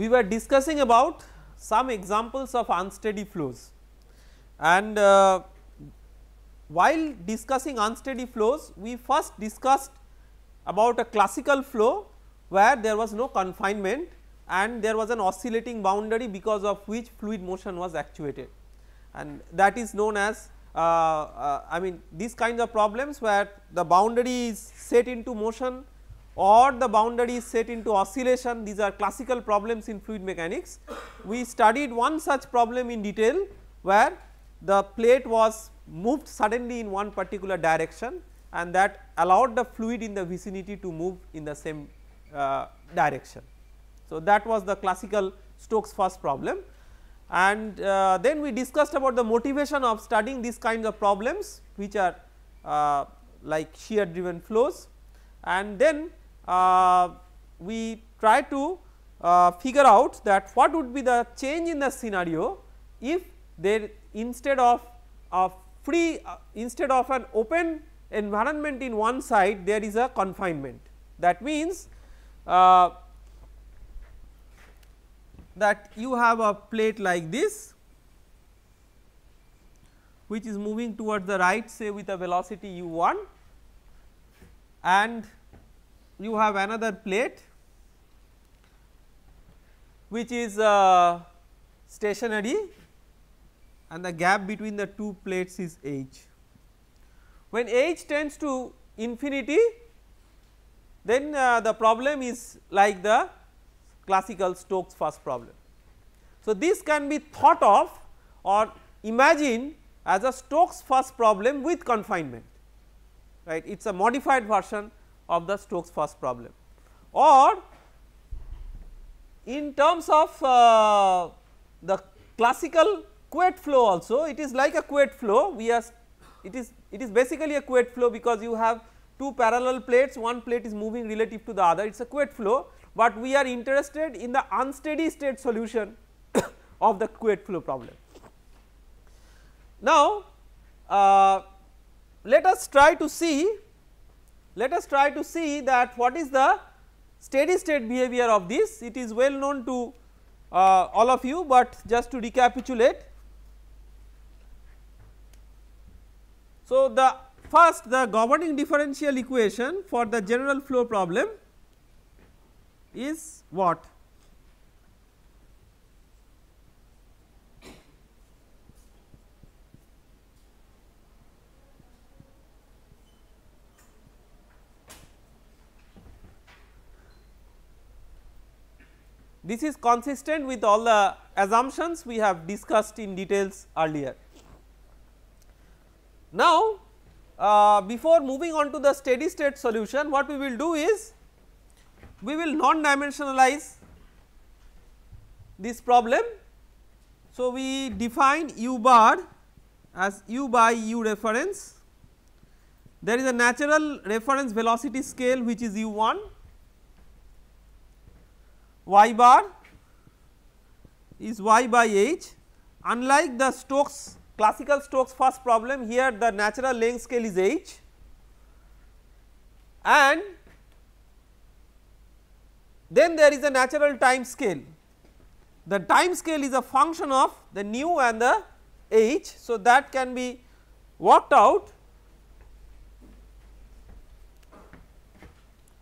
we were discussing about some examples of unsteady flows. And uh, while discussing unsteady flows we first discussed about a classical flow where there was no confinement and there was an oscillating boundary because of which fluid motion was actuated. And that is known as uh, uh, I mean these kinds of problems where the boundary is set into motion or the boundary is set into oscillation these are classical problems in fluid mechanics. We studied one such problem in detail where the plate was moved suddenly in one particular direction and that allowed the fluid in the vicinity to move in the same uh, direction. So, that was the classical Stokes first problem and uh, then we discussed about the motivation of studying these kinds of problems which are uh, like shear driven flows and then we try to uh, figure out that what would be the change in the scenario if there instead of a free uh, instead of an open environment in one side there is a confinement. That means uh, that you have a plate like this which is moving towards the right say with a velocity u1 and you have another plate which is uh, stationary and the gap between the two plates is h. When h tends to infinity then uh, the problem is like the classical Stokes first problem. So, this can be thought of or imagined as a Stokes first problem with confinement right it is a modified version of the Stokes first problem. Or in terms of uh, the classical Couette flow also it is like a Couette flow. We are it is it is basically a Couette flow because you have two parallel plates. One plate is moving relative to the other. It is a Couette flow, but we are interested in the unsteady state solution of the Couette flow problem. Now, uh, let us try to see let us try to see that what is the steady state behavior of this it is well known to uh, all of you, but just to recapitulate So, the first the governing differential equation for the general flow problem is what? This is consistent with all the assumptions we have discussed in details earlier. Now, uh, before moving on to the steady state solution what we will do is we will non dimensionalize this problem. So, we define u bar as u by u reference there is a natural reference velocity scale which is u1 y bar is y by h unlike the Stokes classical Stokes first problem here the natural length scale is h and then there is a natural time scale. The time scale is a function of the nu and the h. So, that can be worked out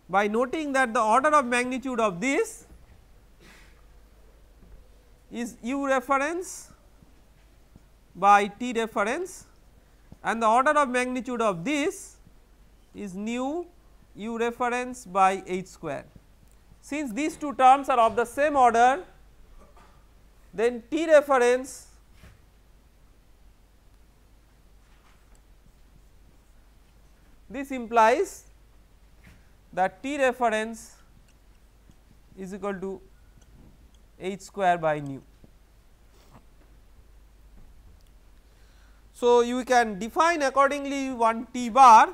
by noting that the order of magnitude of this is u reference by T reference and the order of magnitude of this is nu u reference by h square. Since these two terms are of the same order then T reference this implies that T reference is equal to h square by nu. So, you can define accordingly one T bar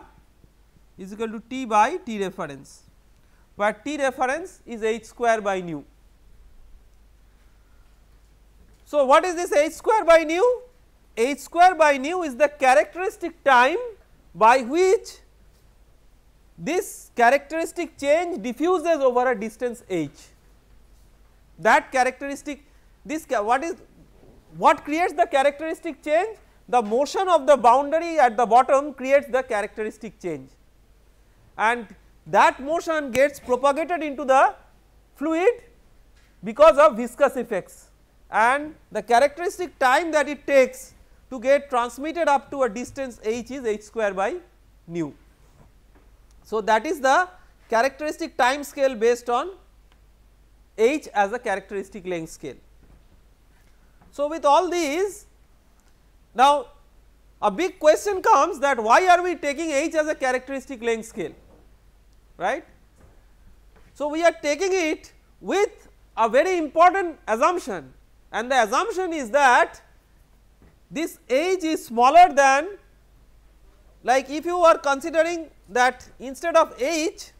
is equal to T by T reference, where T reference is h square by nu. So, what is this h square by nu? h square by nu is the characteristic time by which this characteristic change diffuses over a distance h. that characteristic this what is what creates the characteristic change? The motion of the boundary at the bottom creates the characteristic change. And that motion gets propagated into the fluid because of viscous effects. And the characteristic time that it takes to get transmitted up to a distance h is h square by nu. So, that is the characteristic time scale based on h as a characteristic length scale. So, with all these now a big question comes that why are we taking h as a characteristic length scale right. So, we are taking it with a very important assumption and the assumption is that this h is smaller than like if you are considering that instead of h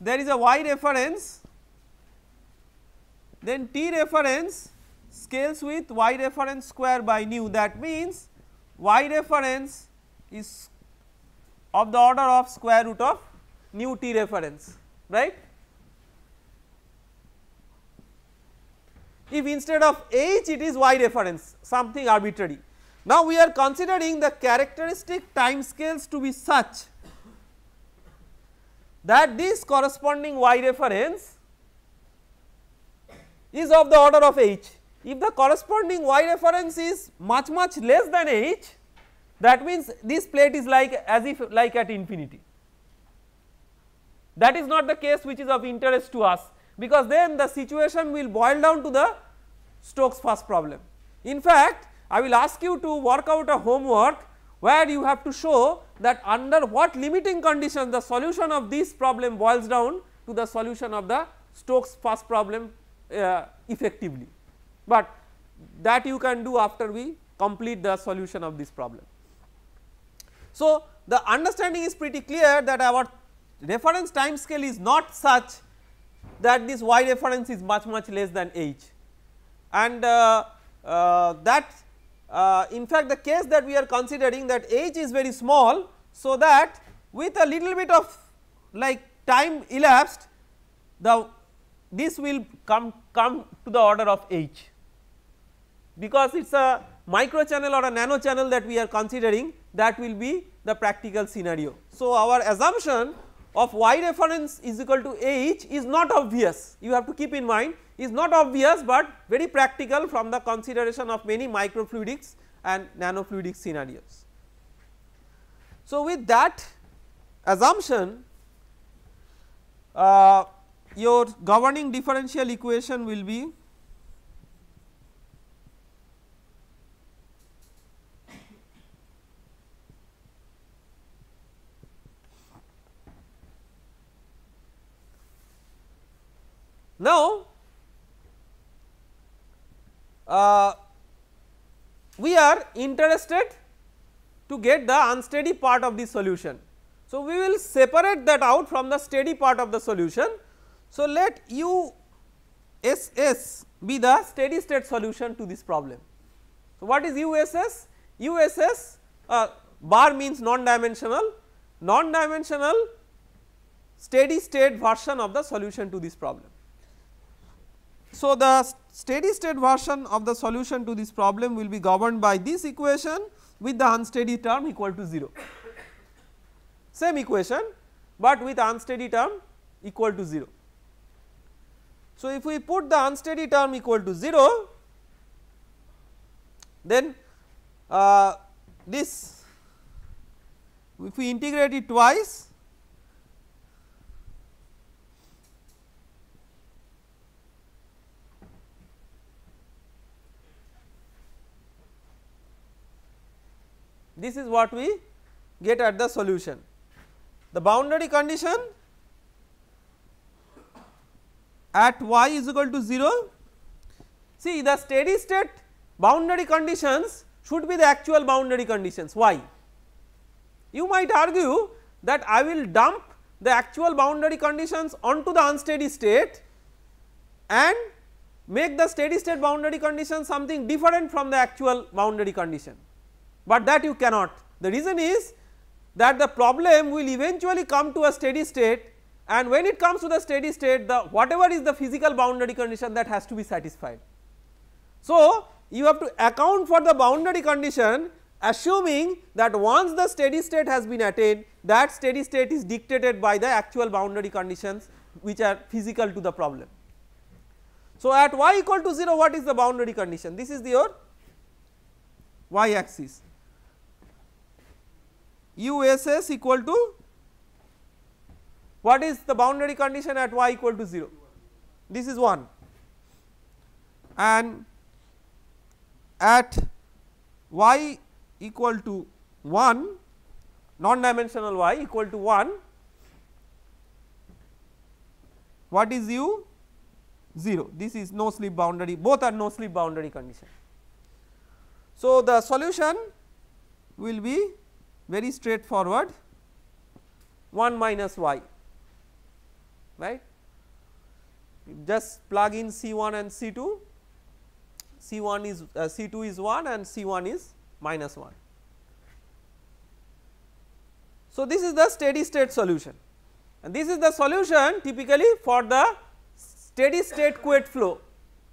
there is a y reference then t reference scales with y reference square by nu that means y reference is of the order of square root of nu t reference right. If instead of h it is y reference something arbitrary. Now we are considering the characteristic time scales to be such that this corresponding y reference is of the order of h. If the corresponding y reference is much much less than h that means this plate is like as if like at infinity. That is not the case which is of interest to us because then the situation will boil down to the Stokes first problem. In fact, I will ask you to work out a homework where you have to show that under what limiting conditions the solution of this problem boils down to the solution of the Stokes first problem uh, effectively, but that you can do after we complete the solution of this problem. So, the understanding is pretty clear that our reference time scale is not such that this y reference is much much less than h and uh, uh, that uh, in fact the case that we are considering that h is very small so that with a little bit of like time elapsed the this will come come to the order of h because it is a micro channel or a nano channel that we are considering that will be the practical scenario. So, our assumption of y reference is equal to h is not obvious you have to keep in mind is not obvious, but very practical from the consideration of many microfluidics and nanofluidic scenarios. So, with that assumption uh, your governing differential equation will be Now, uh, we are interested to get the unsteady part of the solution. So, we will separate that out from the steady part of the solution. So, let u s s be the steady state solution to this problem. So, what is u s s? u s s uh, bar means non dimensional, non dimensional steady state version of the solution to this problem. So, the steady state version of the solution to this problem will be governed by this equation with the unsteady term equal to 0. Same equation, but with unsteady term equal to 0. So, if we put the unsteady term equal to 0, then uh, this if we integrate it twice this is what we get at the solution. The boundary condition at y is equal to 0 see the steady state boundary conditions should be the actual boundary conditions. Why? You might argue that I will dump the actual boundary conditions onto the unsteady state and make the steady state boundary condition something different from the actual boundary condition. But that you cannot. The reason is that the problem will eventually come to a steady state and when it comes to the steady state the whatever is the physical boundary condition that has to be satisfied. So, you have to account for the boundary condition assuming that once the steady state has been attained that steady state is dictated by the actual boundary conditions which are physical to the problem. So, at y equal to 0 what is the boundary condition this is your y axis USS equal to what is the boundary condition at y equal to 0 this is 1 and at y equal to 1 non dimensional y equal to 1 what is u? 0 this is no slip boundary. Both are no slip boundary condition. So, the solution will be very straightforward. 1 minus y right? Just plug in C1 and C2 C1 is uh, C2 is 1 and C1 is minus 1. So, this is the steady state solution. And this is the solution typically for the steady state Couette flow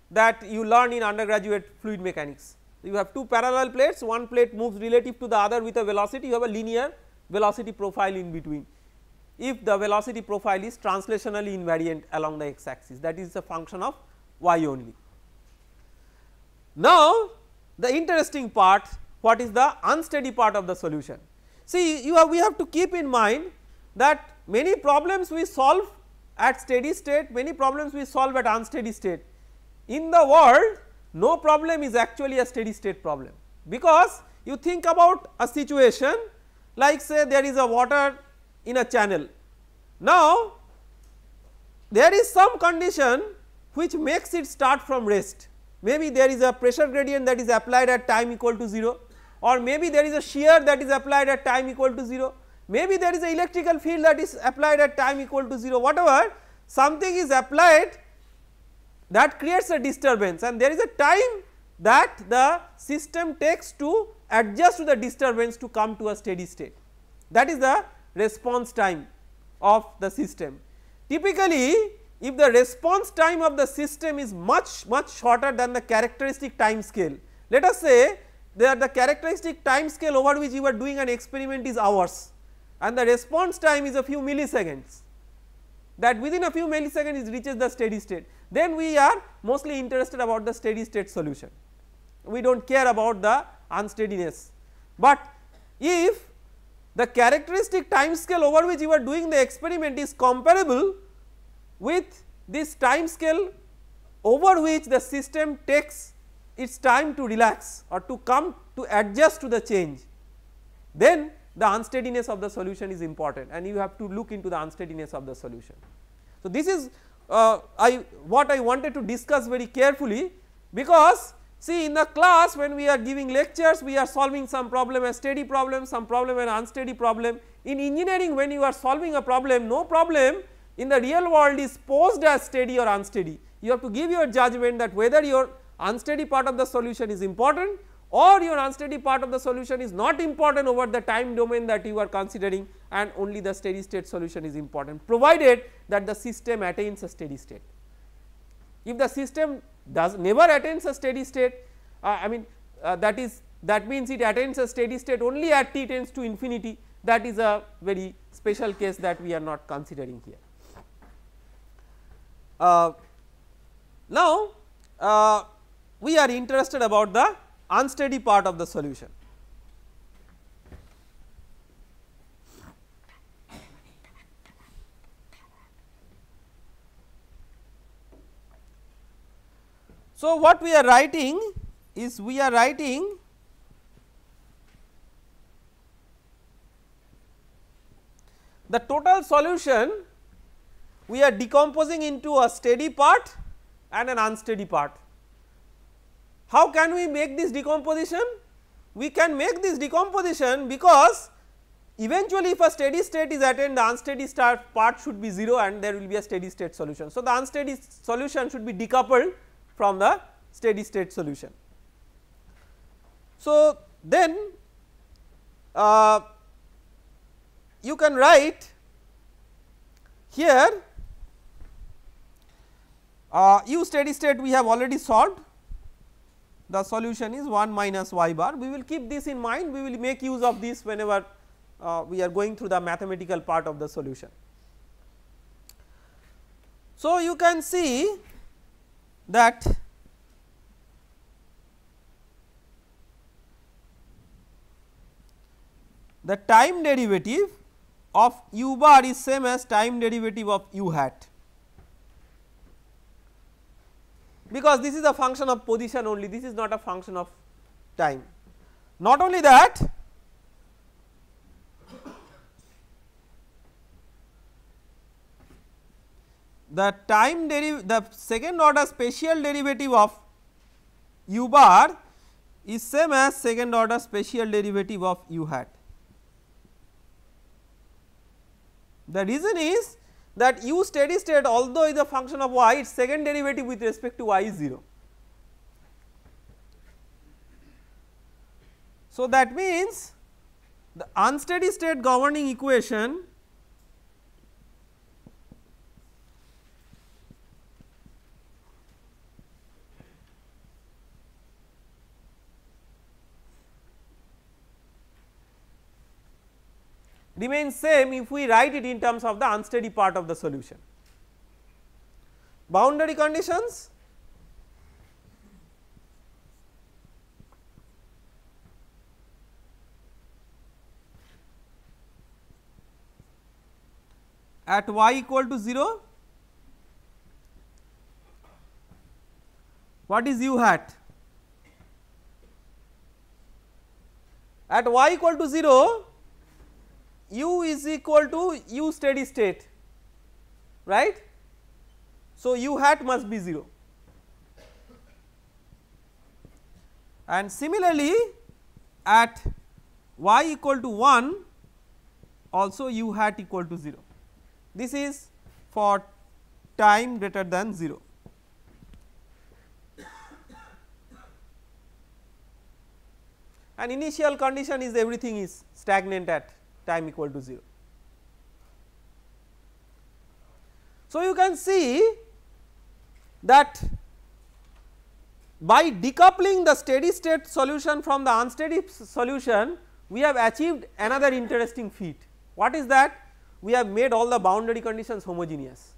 that you learn in undergraduate fluid mechanics. You have two parallel plates. One plate moves relative to the other with a velocity. You have a linear velocity profile in between if the velocity profile is translationally invariant along the x axis that is a function of y only. Now, the interesting part what is the unsteady part of the solution. See you have we have to keep in mind that many problems we solve at steady state many problems we solve at unsteady state. In the world no problem is actually a steady state problem because you think about a situation like say there is a water in a channel. Now there is some condition which makes it start from rest. Maybe there is a pressure gradient that is applied at time equal to 0 or maybe there is a shear that is applied at time equal to 0 maybe there is a electrical field that is applied at time equal to 0 whatever something is applied that creates a disturbance and there is a time that the system takes to adjust to the disturbance to come to a steady state. That is the response time of the system. Typically if the response time of the system is much much shorter than the characteristic time scale let us say that the characteristic time scale over which you are doing an experiment is hours and the response time is a few milliseconds that within a few milliseconds it reaches the steady state then we are mostly interested about the steady state solution we do not care about the unsteadiness. But if the characteristic time scale over which you are doing the experiment is comparable with this time scale over which the system takes its time to relax or to come to adjust to the change, then the unsteadiness of the solution is important and you have to look into the unsteadiness of the solution. So, this is uh, I what I wanted to discuss very carefully because See in the class when we are giving lectures we are solving some problem a steady problem some problem an unsteady problem. In engineering when you are solving a problem no problem in the real world is posed as steady or unsteady. You have to give your judgment that whether your unsteady part of the solution is important or your unsteady part of the solution is not important over the time domain that you are considering and only the steady state solution is important provided that the system attains a steady state. If the system does never attains a steady state uh, I mean uh, that is that means it attains a steady state only at t tends to infinity that is a very special case that we are not considering here. Uh, now uh, we are interested about the unsteady part of the solution. So, what we are writing is we are writing the total solution we are decomposing into a steady part and an unsteady part. How can we make this decomposition? We can make this decomposition because eventually if a steady state is attained the unsteady start part should be 0 and there will be a steady state solution. So, the unsteady solution should be decoupled from the steady state solution. So, then uh, you can write here uh, u steady state we have already solved the solution is 1 minus y bar we will keep this in mind we will make use of this whenever uh, we are going through the mathematical part of the solution. So, you can see that the time derivative of u bar is same as time derivative of u hat because this is a function of position only this is not a function of time. Not only that the time the second order spatial derivative of u bar is same as second order spatial derivative of u hat. The reason is that u steady state although is a function of y its second derivative with respect to y is 0. So, that means the unsteady state governing equation remains same if we write it in terms of the unsteady part of the solution. Boundary conditions? At y equal to 0 what is u hat? At y equal to 0 u is equal to u steady state right. So, u hat must be 0 and similarly at y equal to 1 also u hat equal to 0 this is for time greater than 0. And initial condition is everything is stagnant at time equal to 0. So, you can see that by decoupling the steady state solution from the unsteady solution we have achieved another interesting feat. What is that? We have made all the boundary conditions homogeneous.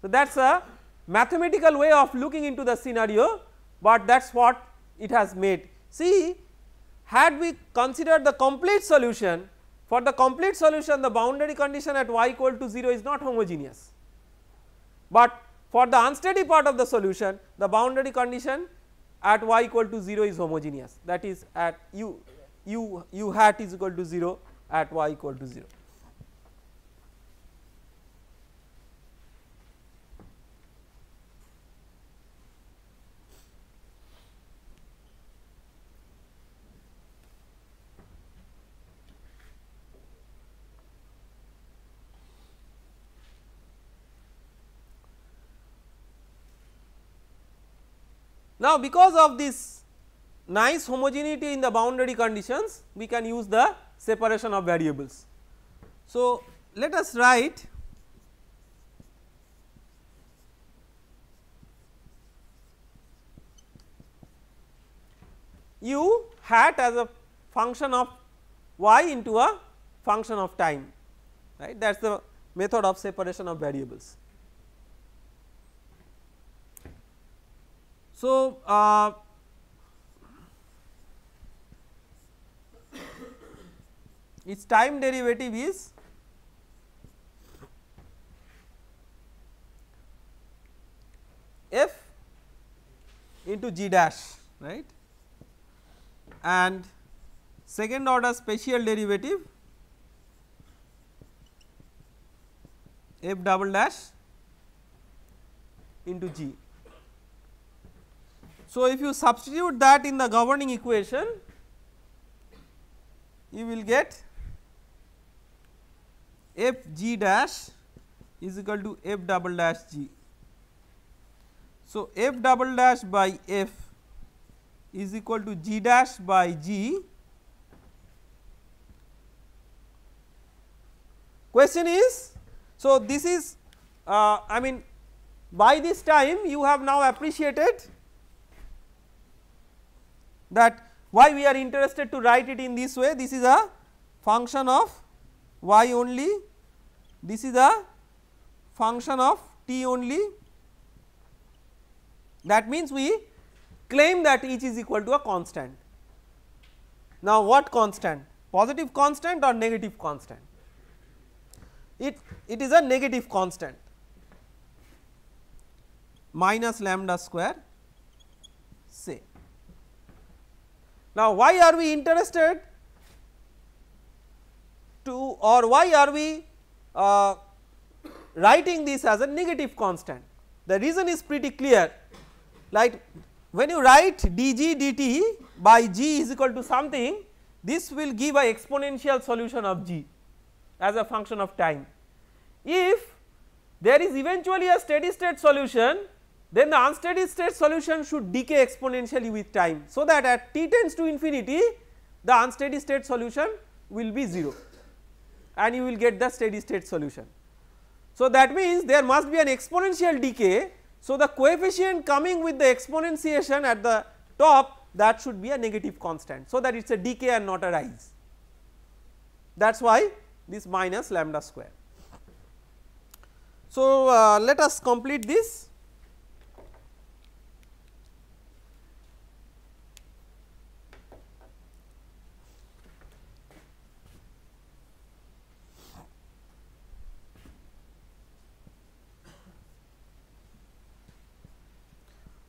So, that is a mathematical way of looking into the scenario, but that is what it has made. See had we considered the complete solution for the complete solution the boundary condition at y equal to 0 is not homogeneous, but for the unsteady part of the solution the boundary condition at y equal to 0 is homogeneous that is at u u u hat is equal to 0 at y equal to 0. Now, because of this nice homogeneity in the boundary conditions we can use the separation of variables. So, let us write u hat as a function of y into a function of time right that is the method of separation of variables. So, uh, its time derivative is f into g dash right and second order spatial derivative f double dash into g. So, if you substitute that in the governing equation you will get f g dash is equal to f double dash g. So, f double dash by f is equal to g dash by g. Question is, So, this is uh, I mean by this time you have now appreciated that why we are interested to write it in this way? This is a function of y only. This is a function of t only. That means we claim that each is equal to a constant. Now what constant? Positive constant or negative constant? It it is a negative constant. Minus lambda square say. Now why are we interested? To or why are we uh, writing this as a negative constant? The reason is pretty clear. Like when you write dg dt by g is equal to something this will give a exponential solution of g as a function of time. If there is eventually a steady state solution then the unsteady state solution should decay exponentially with time. So, that at t tends to infinity the unsteady state solution will be 0 and you will get the steady state solution. So, that means there must be an exponential decay so, the coefficient coming with the exponentiation at the top that should be a negative constant. So, that it is a decay and not a rise that is why this minus lambda square. So, uh, let us complete this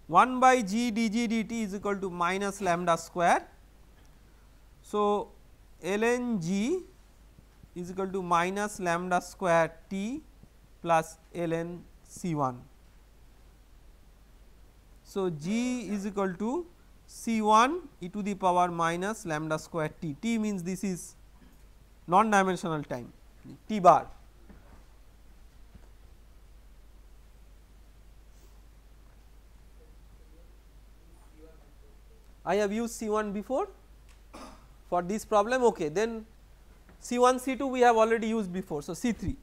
1 by g dg dt is equal to minus lambda square. So, ln g is equal to minus lambda square t plus ln c 1. So, g is equal to c 1 e to the power minus lambda square t, t means this is non dimensional time t bar I have used C1 before for this problem okay then C1 C2 we have already used before so C3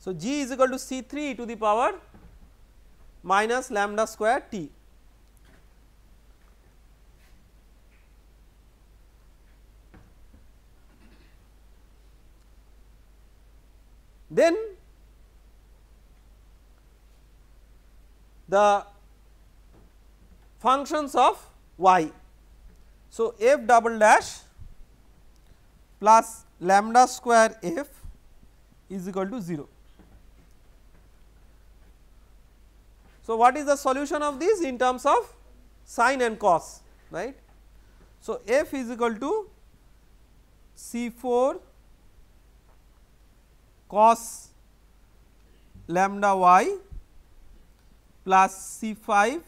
So, G is equal to C3 to the power minus lambda square T Then the functions of y. So, f double dash plus lambda square f is equal to 0. So, what is the solution of this in terms of sine and cos right. So, f is equal to C 4 cos lambda y plus C 5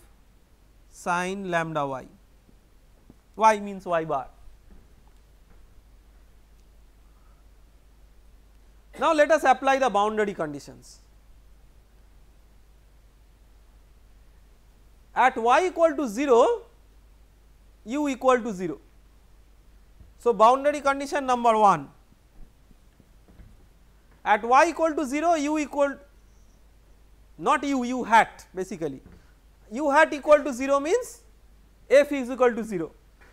sin lambda y, y means y bar. Now, let us apply the boundary conditions. At y equal to 0, u equal to 0. So, boundary condition number 1 at y equal to 0 u equal not u u hat basically u hat equal to 0 means f is equal to 0.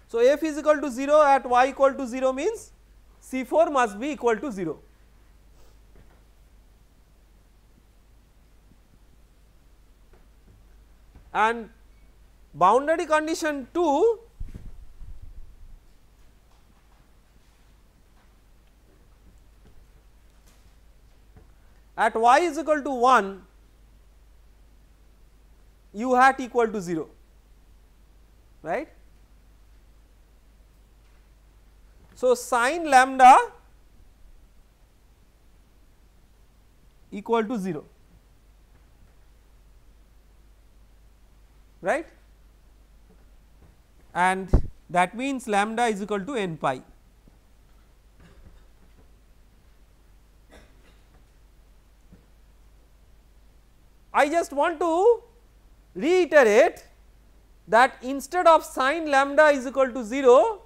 So, f is equal to 0 at y equal to 0 means C 4 must be equal to 0. And boundary condition 2 at y is equal to 1 u hat equal to 0 right. So, sin lambda equal to 0 right? And that means lambda is equal to n pi I just want to reiterate that instead of sine lambda is equal to 0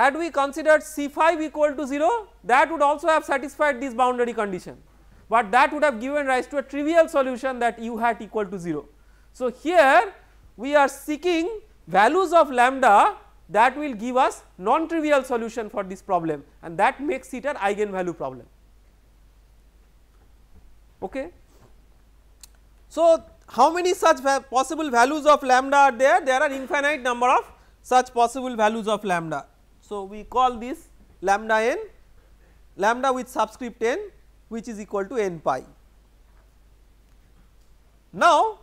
had we considered C5 equal to 0 that would also have satisfied this boundary condition, but that would have given rise to a trivial solution that u hat equal to 0. So, here we are seeking values of lambda that will give us non trivial solution for this problem and that makes it an eigenvalue problem. Okay. So, how many such va possible values of lambda are there? There are infinite number of such possible values of lambda. So, we call this lambda n lambda with subscript n which is equal to n pi. Now,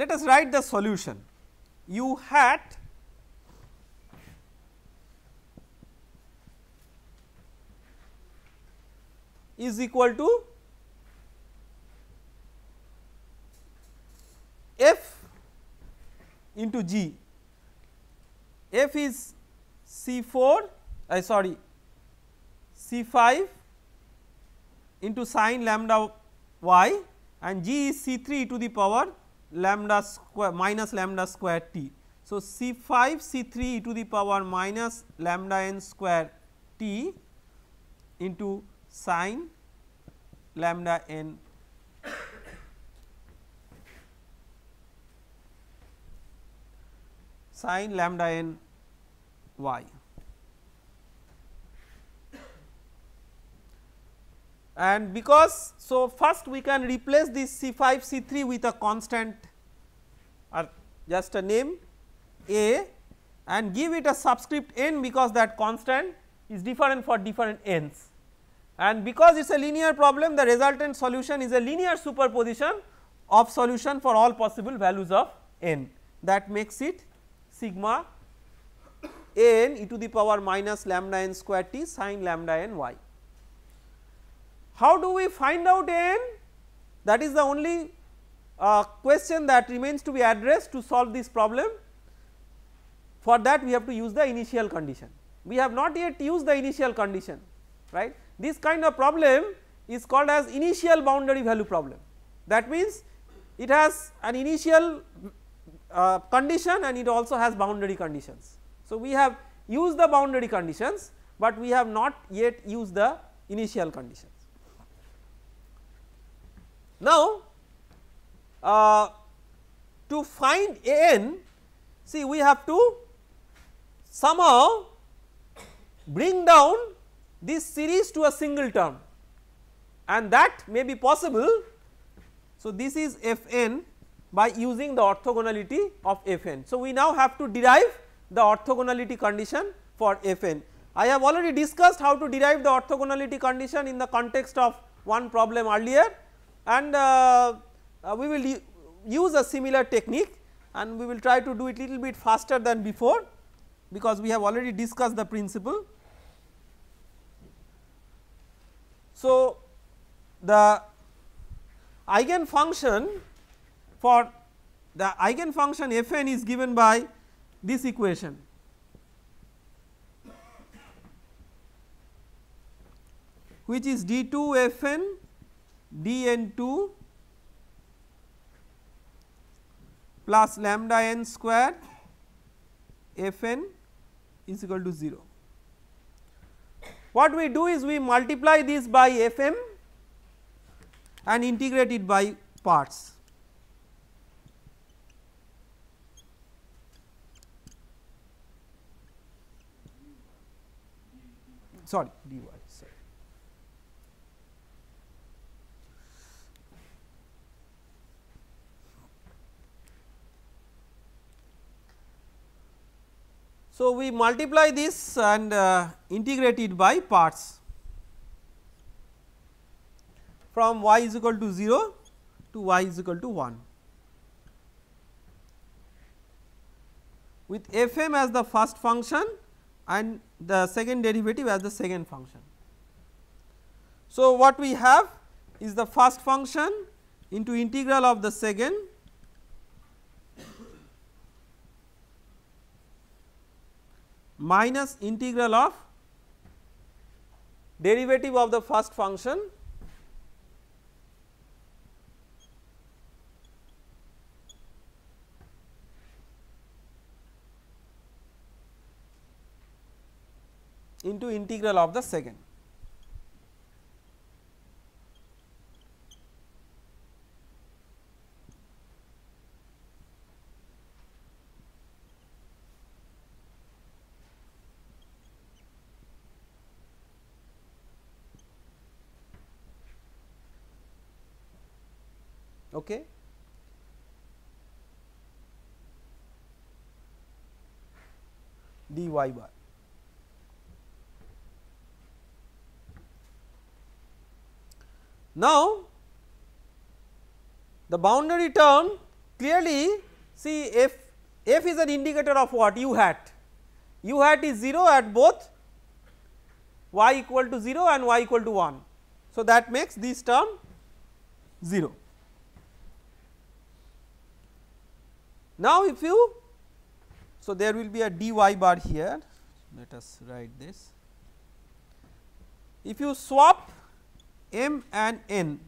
Let us write the solution. U hat is equal to f into g. F is c4 I uh, sorry c5 into sine lambda y and g is c3 to the power lambda square minus lambda square t. So, C 5 C 3 e to the power minus lambda n square t into sine lambda n sine lambda n y. and because so first we can replace this C 5 C 3 with a constant or just a name a and give it a subscript n because that constant is different for different n's and because it is a linear problem the resultant solution is a linear superposition of solution for all possible values of n that makes it sigma n e to the power minus lambda n square t sine lambda n y. How do we find out n? That is the only uh, question that remains to be addressed to solve this problem. For that we have to use the initial condition. We have not yet used the initial condition right. This kind of problem is called as initial boundary value problem. That means it has an initial uh, condition and it also has boundary conditions. So, we have used the boundary conditions, but we have not yet used the initial condition. Now, uh, to find a n see we have to somehow bring down this series to a single term and that may be possible. So, this is f n by using the orthogonality of f n. So, we now have to derive the orthogonality condition for f n. I have already discussed how to derive the orthogonality condition in the context of one problem earlier and uh, uh, we will use a similar technique and we will try to do it little bit faster than before because we have already discussed the principle. So, the eigen function for the eigen function f n is given by this equation which is d 2 f n dn2 plus lambda n square fn is equal to 0. What we do is we multiply this by fm and integrate it by parts. Sorry, dy. So, we multiply this and uh, integrate it by parts from y is equal to 0 to y is equal to 1 with f m as the first function and the second derivative as the second function. So, what we have is the first function into integral of the second minus integral of derivative of the first function into integral of the second. Okay. dy bar. Now, the boundary term clearly see f f is an indicator of what u hat u hat is 0 at both y equal to 0 and y equal to 1. So, that makes this term 0. Now, if you so there will be a dy bar here. Let us write this. If you swap m and n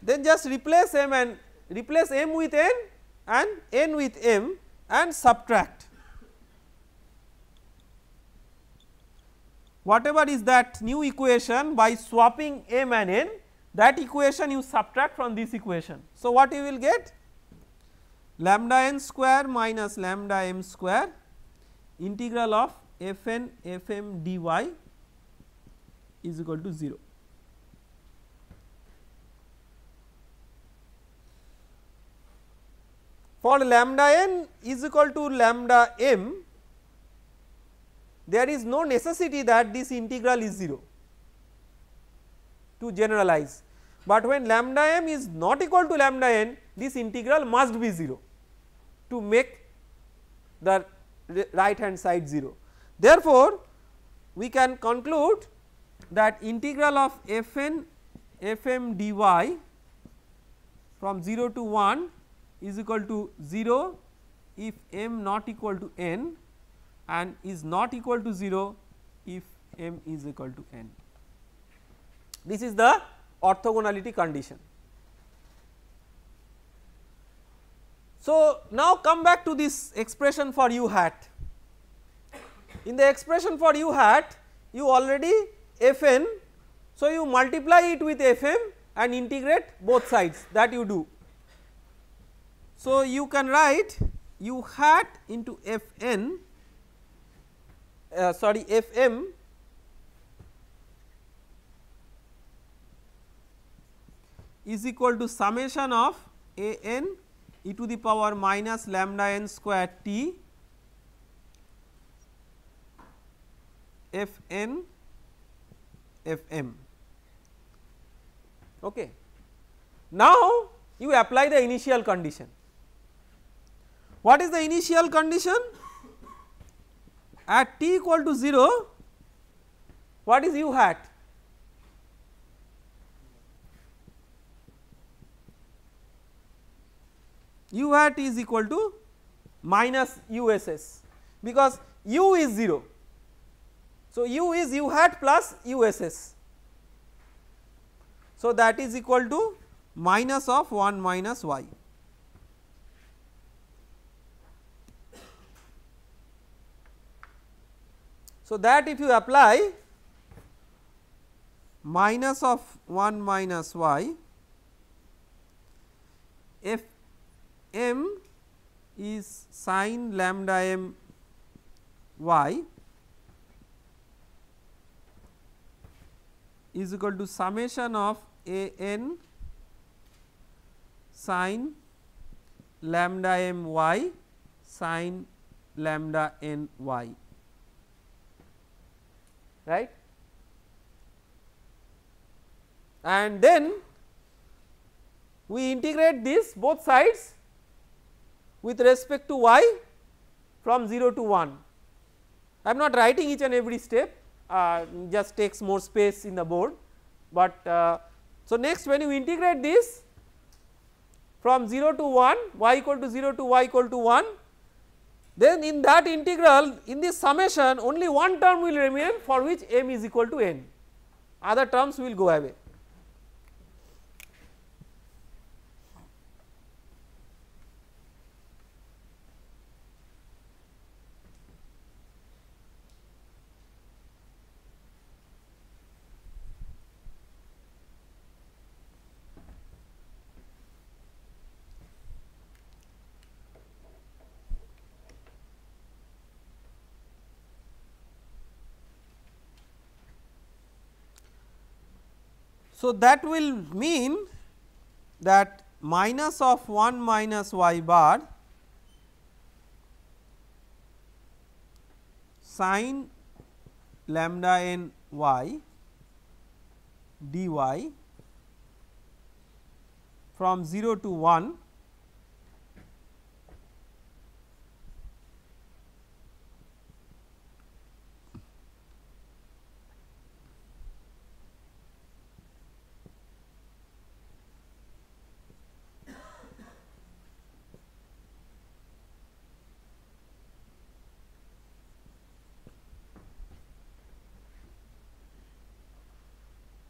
then just replace m and replace m with n and n with m and subtract. Whatever is that new equation by swapping m and n that equation you subtract from this equation. So, what you will get lambda n square minus lambda m square integral of f n f m dy is equal to 0. For lambda n is equal to lambda m there is no necessity that this integral is 0 to generalize, but when lambda m is not equal to lambda n this integral must be 0 to make the right hand side 0. Therefore, we can conclude that integral of f n f m dy from 0 to 1 is equal to 0 if m not equal to n and is not equal to 0 if m is equal to n. This is the orthogonality condition. So, now come back to this expression for u hat. In the expression for u hat you already f n, so you multiply it with f m and integrate both sides that you do. So, you can write u hat into f n uh, sorry f is equal to summation of a n e to the power minus lambda n square t f n f m. Okay. Now, you apply the initial condition. What is the initial condition? At t equal to 0, what is u hat? U hat is equal to minus uss because u is 0. So, u is u hat plus uss. So, that is equal to minus of 1 minus y. So, that if you apply minus of 1 minus y f m is sin lambda m y is equal to summation of a n sin lambda m y sin lambda n y. Right? And then we integrate this both sides with respect to y from 0 to 1. I am not writing each and every step uh, just takes more space in the board, but uh, so next when you integrate this from 0 to 1 y equal to 0 to y equal to 1 then in that integral in this summation only one term will remain for which m is equal to n other terms will go away. So, that will mean that minus of 1 minus y bar sin lambda n y dy from 0 to 1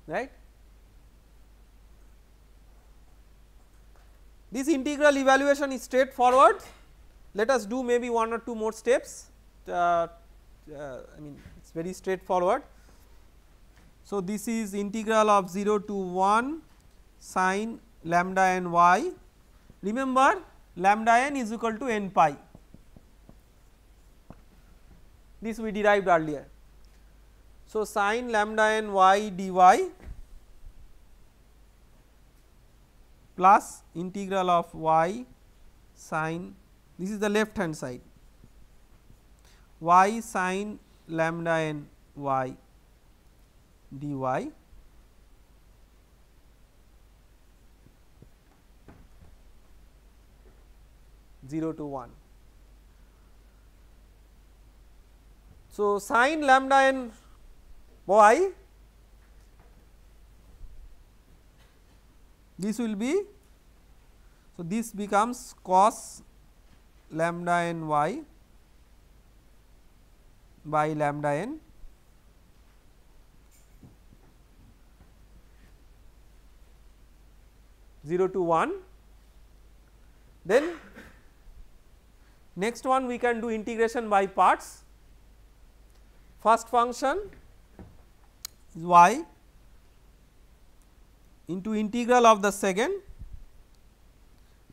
right. This integral evaluation is straightforward let us do maybe one or two more steps uh, uh, I mean it is very straightforward. So, this is integral of 0 to 1 sine lambda n y remember lambda n is equal to n pi this we derived earlier. So, sine lambda n y dy plus integral of y sin this is the left hand side y sin lambda n y dy zero to one. So, sin lambda n y this will be so this becomes cos lambda n y by lambda n zero to one. Then next one we can do integration by parts. First function is y into integral of the second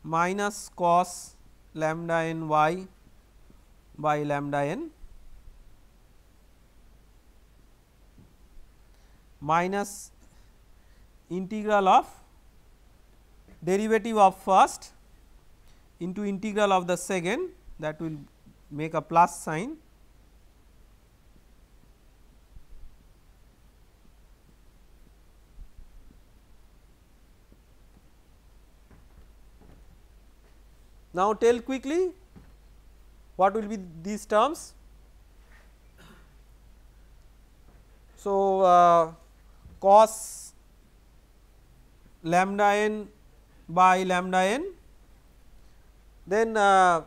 minus cos lambda n y by lambda n minus integral of derivative of first into integral of the second that will make a plus sign Now, tell quickly what will be these terms. So, uh, cos lambda n by lambda n then uh,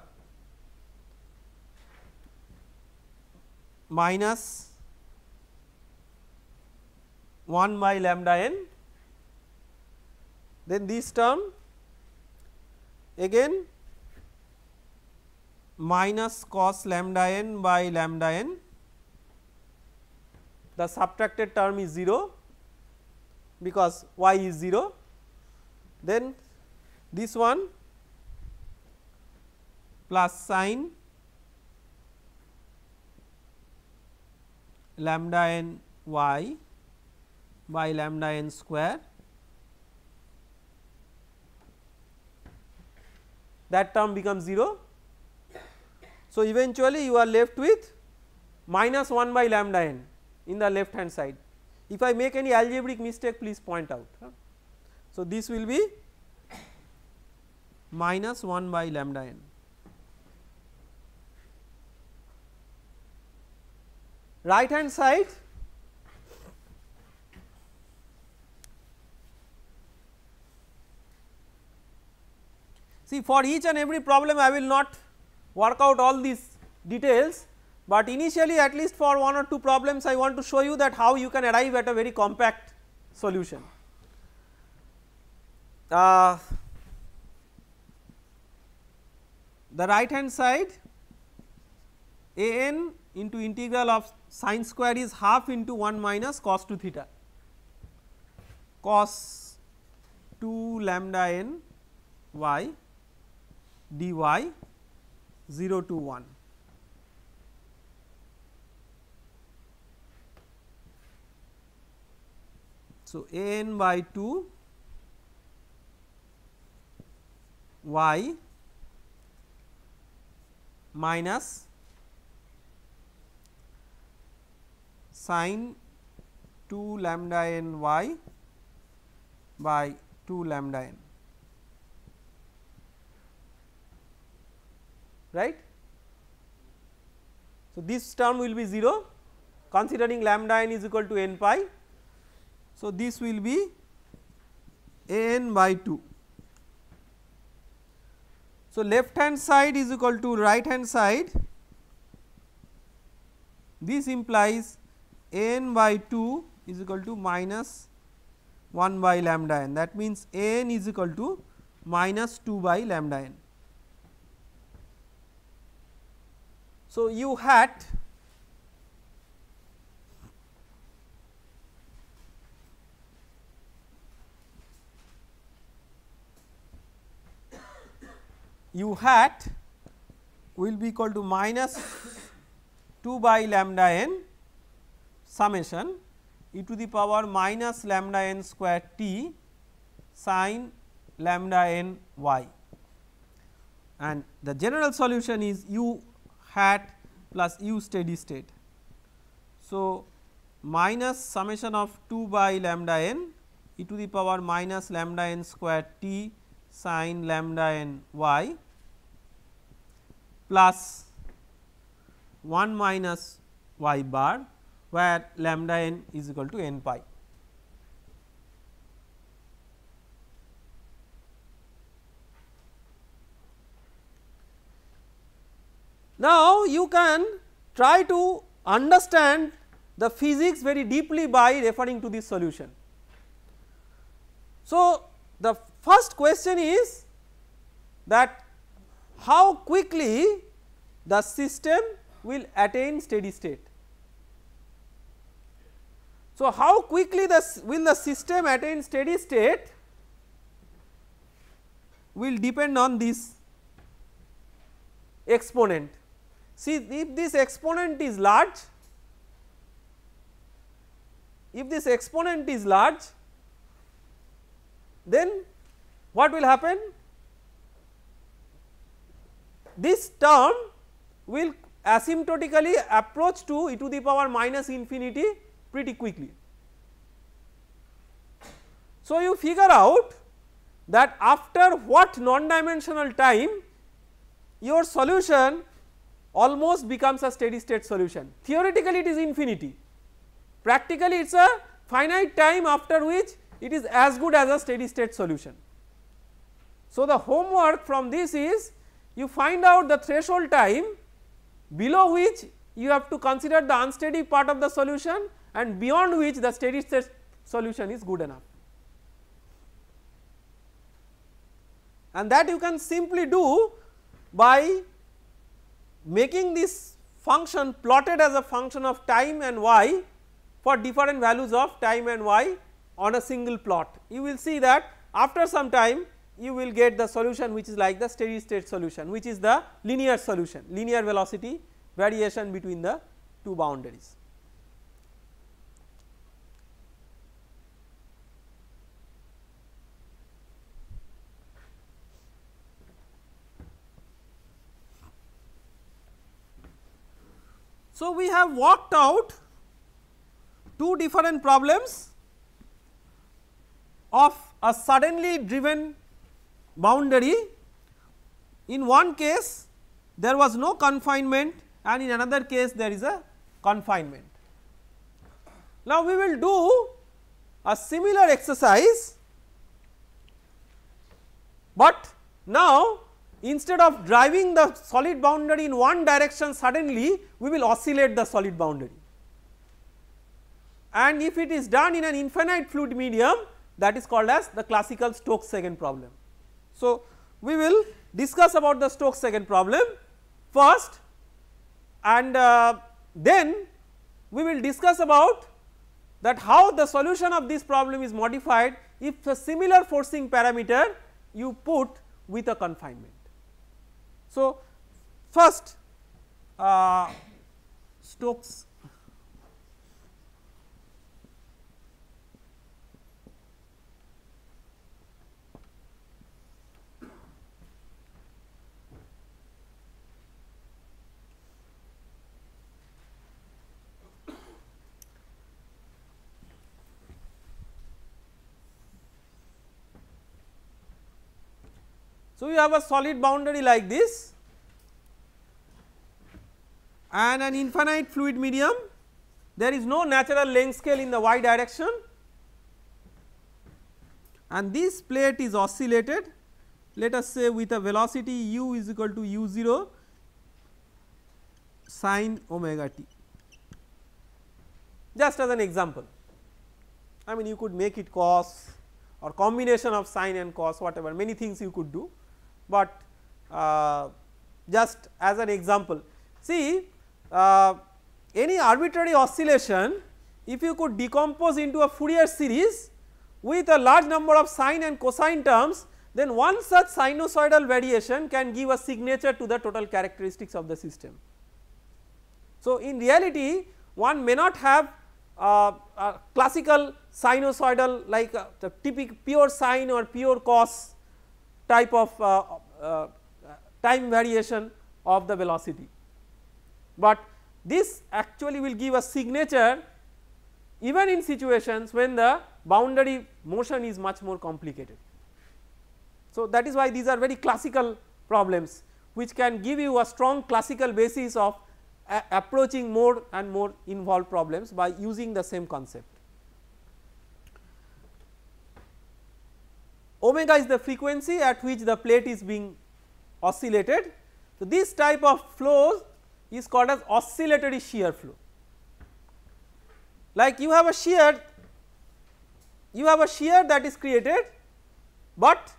minus 1 by lambda n then this term again minus cos lambda n by lambda n. The subtracted term is 0 because y is 0 then this one plus sin lambda n y by lambda n square. That term becomes 0 so, eventually you are left with minus 1 by lambda n in the left hand side. If I make any algebraic mistake please point out. So, this will be minus 1 by lambda n. Right hand side See for each and every problem I will not work out all these details, but initially at least for one or two problems I want to show you that how you can arrive at a very compact solution. Uh, the right hand side a n into integral of sine square is half into 1 minus cos 2 theta cos 2 lambda n y dy 0 to 1. So, a n by 2 y minus sine 2 lambda n y by 2 lambda n right. So, this term will be 0 considering lambda n is equal to n pi. So, this will be a n by 2. So, left hand side is equal to right hand side this implies n by 2 is equal to minus 1 by lambda n that means n is equal to minus 2 by lambda n. So, u hat u hat will be equal to minus 2 by lambda n summation e to the power minus lambda n square t sin lambda n y. And the general solution is u hat plus u steady state. So, minus summation of 2 by lambda n e to the power minus lambda n square t sin lambda n y plus 1 minus y bar where lambda n is equal to n pi. Now, you can try to understand the physics very deeply by referring to this solution. So, the first question is that how quickly the system will attain steady state. So, how quickly the will the system attain steady state will depend on this exponent See if this exponent is large, if this exponent is large then what will happen? This term will asymptotically approach to e to the power minus infinity pretty quickly. So, you figure out that after what non dimensional time your solution almost becomes a steady state solution. Theoretically it is infinity, practically it is a finite time after which it is as good as a steady state solution. So, the homework from this is you find out the threshold time below which you have to consider the unsteady part of the solution and beyond which the steady state solution is good enough. And that you can simply do by making this function plotted as a function of time and y for different values of time and y on a single plot. You will see that after some time you will get the solution which is like the steady state solution which is the linear solution linear velocity variation between the two boundaries. So, we have worked out two different problems of a suddenly driven boundary. In one case there was no confinement and in another case there is a confinement. Now, we will do a similar exercise, but Now instead of driving the solid boundary in one direction suddenly we will oscillate the solid boundary and if it is done in an infinite fluid medium that is called as the classical Stokes second problem. So we will discuss about the Stokes second problem first and uh, then we will discuss about that how the solution of this problem is modified if a similar forcing parameter you put with a confinement. So, first uh, Stokes So, you have a solid boundary like this and an infinite fluid medium. There is no natural length scale in the y direction and this plate is oscillated. Let us say with a velocity u is equal to u 0 sine omega t. Just as an example I mean you could make it cos or combination of sine and cos whatever many things you could do but uh, just as an example. See uh, any arbitrary oscillation if you could decompose into a Fourier series with a large number of sine and cosine terms then one such sinusoidal variation can give a signature to the total characteristics of the system. So in reality one may not have uh, a classical sinusoidal like uh, the typical pure sine or pure cos type of uh, uh, time variation of the velocity. But this actually will give a signature even in situations when the boundary motion is much more complicated. So that is why these are very classical problems which can give you a strong classical basis of approaching more and more involved problems by using the same concept. Omega is the frequency at which the plate is being oscillated. So, this type of flows is called as oscillatory shear flow. Like you have a shear, you have a shear that is created, but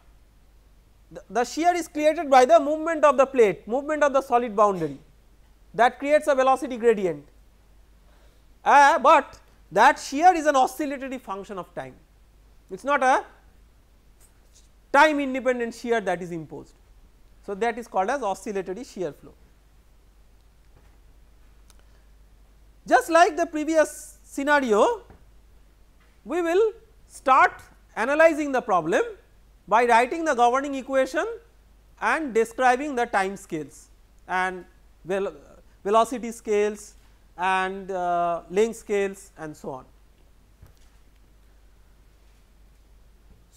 the, the shear is created by the movement of the plate, movement of the solid boundary that creates a velocity gradient. Uh, but that shear is an oscillatory function of time, it is not a time independent shear that is imposed. So, that is called as oscillatory shear flow. Just like the previous scenario, we will start analyzing the problem by writing the governing equation and describing the time scales and vel velocity scales and uh, length scales and so on.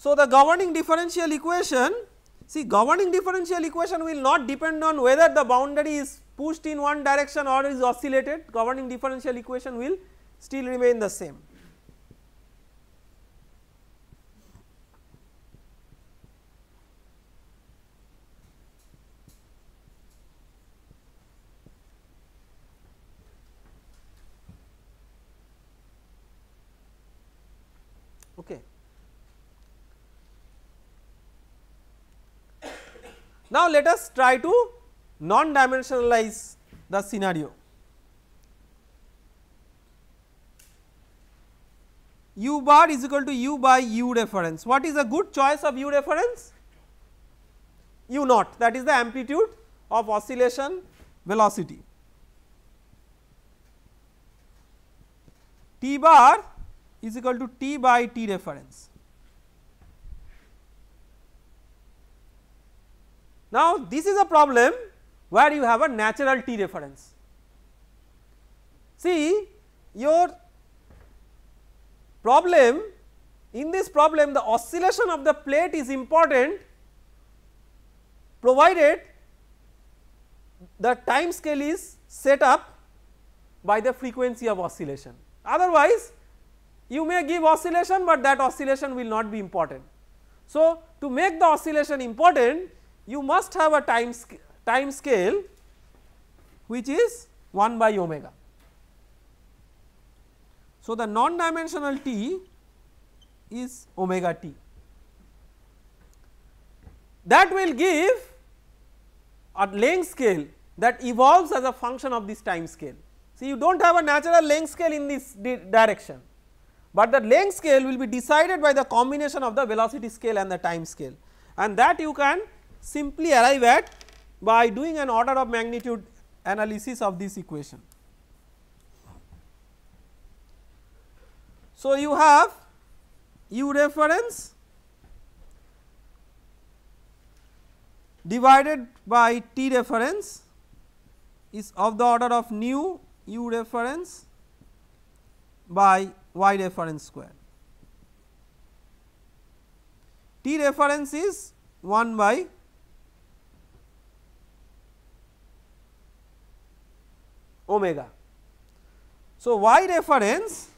So, the governing differential equation see governing differential equation will not depend on whether the boundary is pushed in one direction or is oscillated governing differential equation will still remain the same. Okay. Now let us try to non dimensionalize the scenario. u bar is equal to u by u reference. What is a good choice of u reference? u naught that is the amplitude of oscillation velocity. t bar is equal to t by t reference. Now this is a problem where you have a natural T reference. See your problem in this problem the oscillation of the plate is important provided the time scale is set up by the frequency of oscillation otherwise you may give oscillation but that oscillation will not be important. So to make the oscillation important you must have a time, time scale which is 1 by omega. So, the non dimensional t is omega t that will give a length scale that evolves as a function of this time scale. See you do not have a natural length scale in this di direction, but the length scale will be decided by the combination of the velocity scale and the time scale and that you can simply arrive at by doing an order of magnitude analysis of this equation. So, you have u reference divided by t reference is of the order of nu u reference by y reference square. T reference is 1 by omega. So, y reference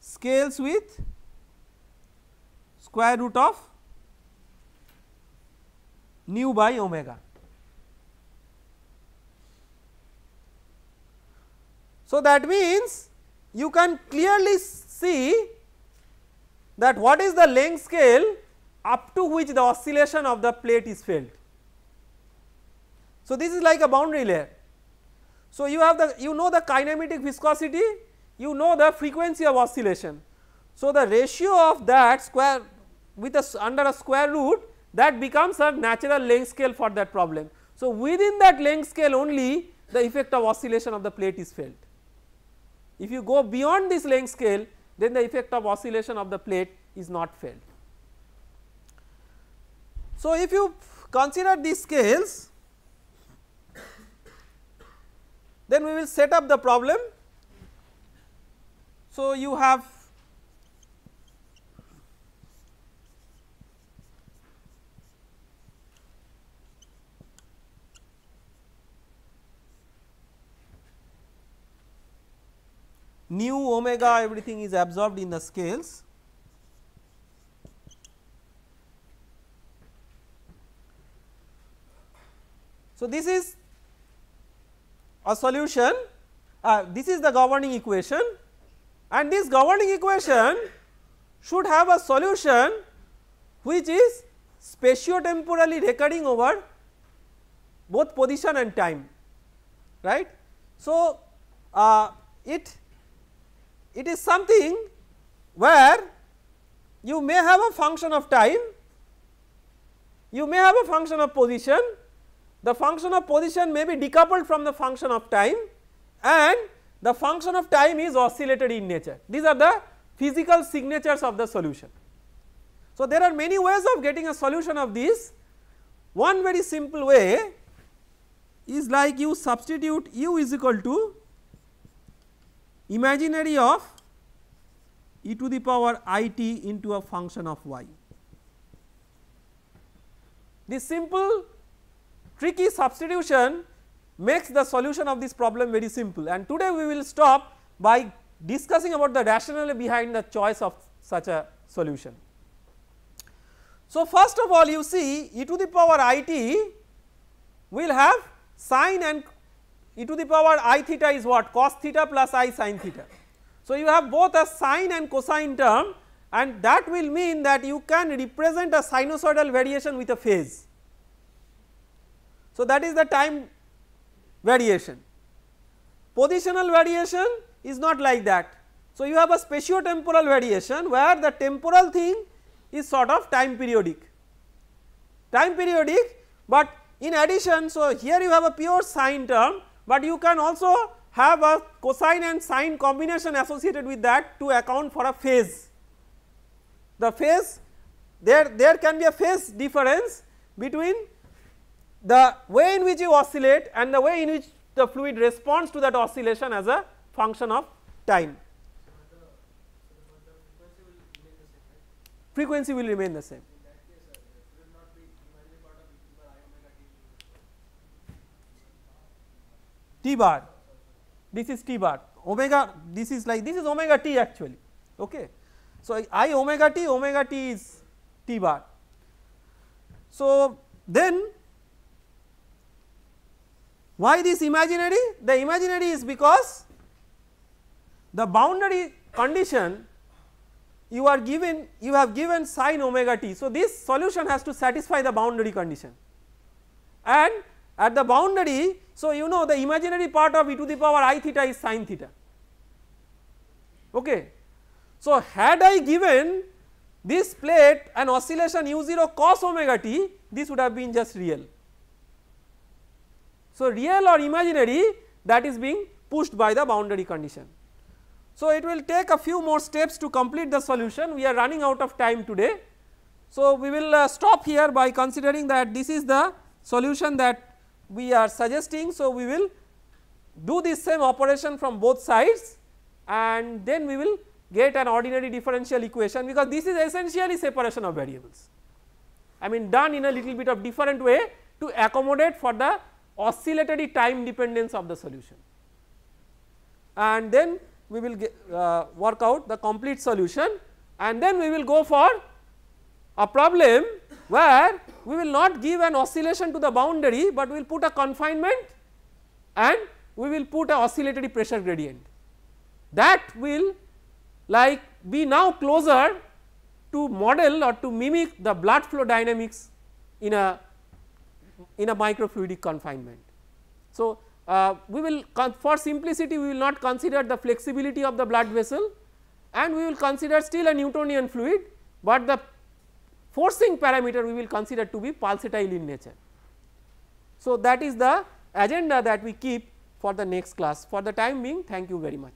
scales with square root of nu by omega. So, that means you can clearly see that what is the length scale up to which the oscillation of the plate is felt. So, this is like a boundary layer. So, you have the you know the kinematic viscosity, you know the frequency of oscillation. So, the ratio of that square with a under a square root that becomes a natural length scale for that problem. So, within that length scale only the effect of oscillation of the plate is felt. If you go beyond this length scale then the effect of oscillation of the plate is not felt. So, if you consider these scales then we will set up the problem. So, you have nu omega everything is absorbed in the scales. So, this is a solution uh, this is the governing equation and this governing equation should have a solution which is spatiotemporally recurring over both position and time right. So, uh, it it is something where you may have a function of time, you may have a function of position, the function of position may be decoupled from the function of time and the function of time is oscillated in nature. These are the physical signatures of the solution. So, there are many ways of getting a solution of this. One very simple way is like you substitute u is equal to imaginary of e to the power i t into a function of y. This simple tricky substitution makes the solution of this problem very simple and today we will stop by discussing about the rationale behind the choice of such a solution. So, first of all you see e to the power i t will have sine and e to the power i theta is what cos theta plus i sin theta. So, you have both a sine and cosine term and that will mean that you can represent a sinusoidal variation with a phase. So, that is the time variation. Positional variation is not like that. So, you have a spatiotemporal variation where the temporal thing is sort of time periodic, time periodic but in addition so here you have a pure sine term but you can also have a cosine and sine combination associated with that to account for a phase. The phase there, there can be a phase difference between the way in which you oscillate and the way in which the fluid responds to that oscillation as a function of time. Frequency will remain the same. T bar this is T bar omega this is like this is omega t actually okay. So, I omega t omega t is T bar. So, then why this imaginary? The imaginary is because the boundary condition you are given you have given sine omega t. So, this solution has to satisfy the boundary condition and at the boundary. So, you know the imaginary part of e to the power i theta is sine theta. Okay. So, had I given this plate an oscillation u 0 cos omega t this would have been just real. So, real or imaginary that is being pushed by the boundary condition. So, it will take a few more steps to complete the solution we are running out of time today. So, we will uh, stop here by considering that this is the solution that we are suggesting. So, we will do this same operation from both sides and then we will get an ordinary differential equation because this is essentially separation of variables. I mean done in a little bit of different way to accommodate for the oscillatory time dependence of the solution. And then we will get, uh, work out the complete solution and then we will go for a problem where we will not give an oscillation to the boundary, but we will put a confinement and we will put a oscillatory pressure gradient that will like be now closer to model or to mimic the blood flow dynamics in a in a microfluidic confinement. So, uh, we will for simplicity we will not consider the flexibility of the blood vessel and we will consider still a Newtonian fluid, but the forcing parameter we will consider to be pulsatile in nature. So, that is the agenda that we keep for the next class for the time being thank you very much.